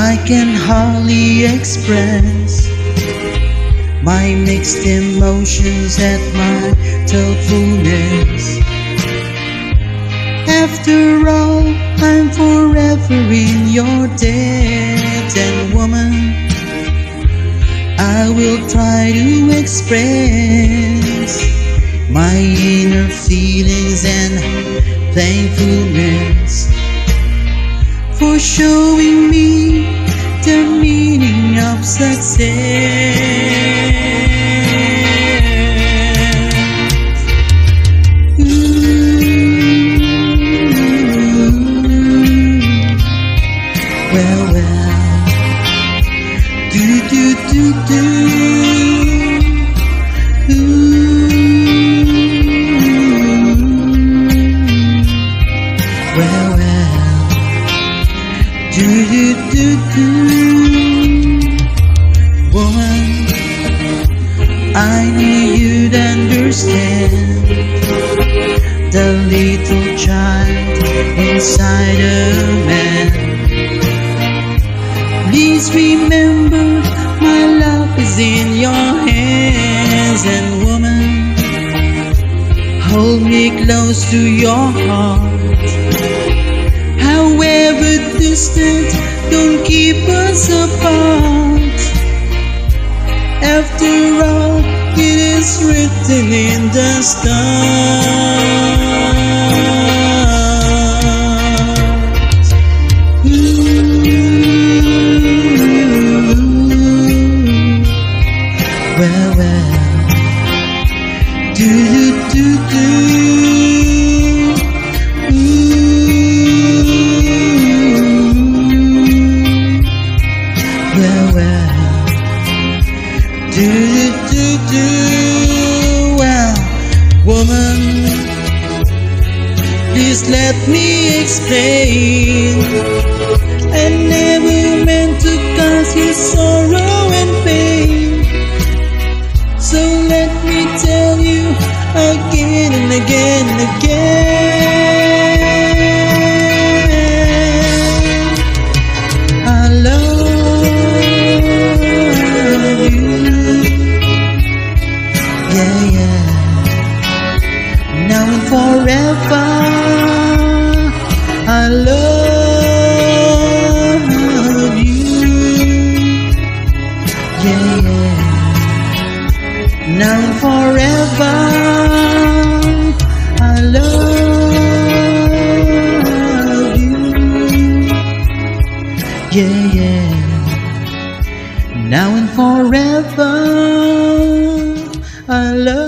I can hardly express my mixed emotions at my thoughtfulness. After all, I'm forever in your debt, and woman, I will try to express my inner feelings and thankfulness for showing me the meaning of success. Ooh, Well, well, do do do do. Ooh. Well, Woman, I need you to understand the little child inside a man. Please remember my love is in your hands and woman hold me close to your heart however distant don't keep us apart after all it is written in the stars please let me explain. I never meant to cause you sorrow and pain. So let me tell you again and again and again. I love you. Yeah, yeah. Now and forever. I love you. Yeah, yeah. Now and forever. I love you. Yeah, yeah. Now and forever. I love